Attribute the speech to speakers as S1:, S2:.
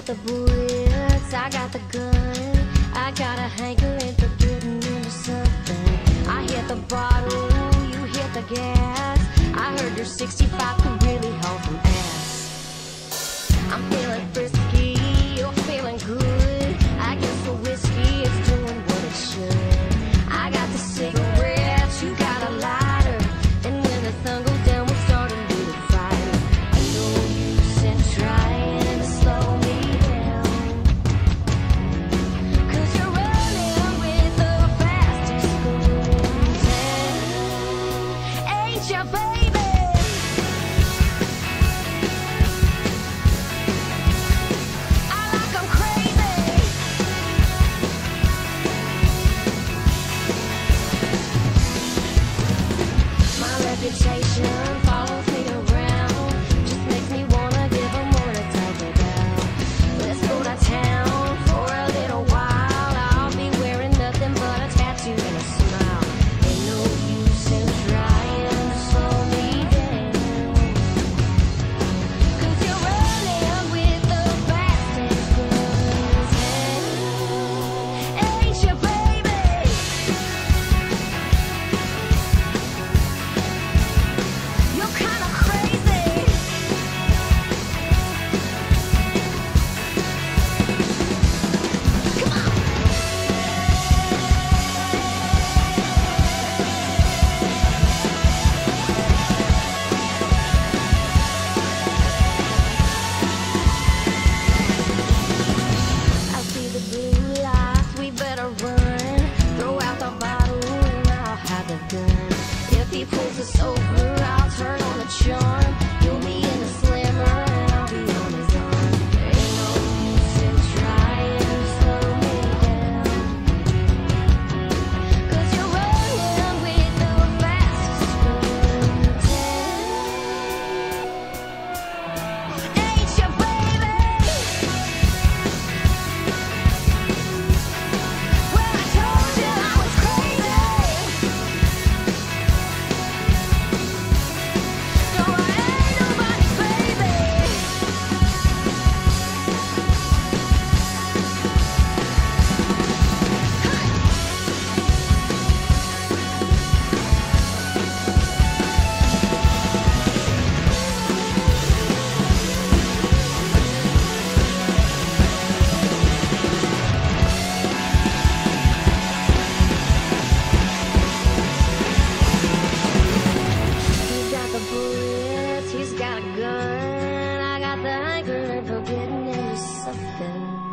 S1: got the bullets, I got the gun. I got a hankering for getting into something. I hit the bottle, you hit the gas. I heard you're 65. vacation. so tiger ever witnessed something.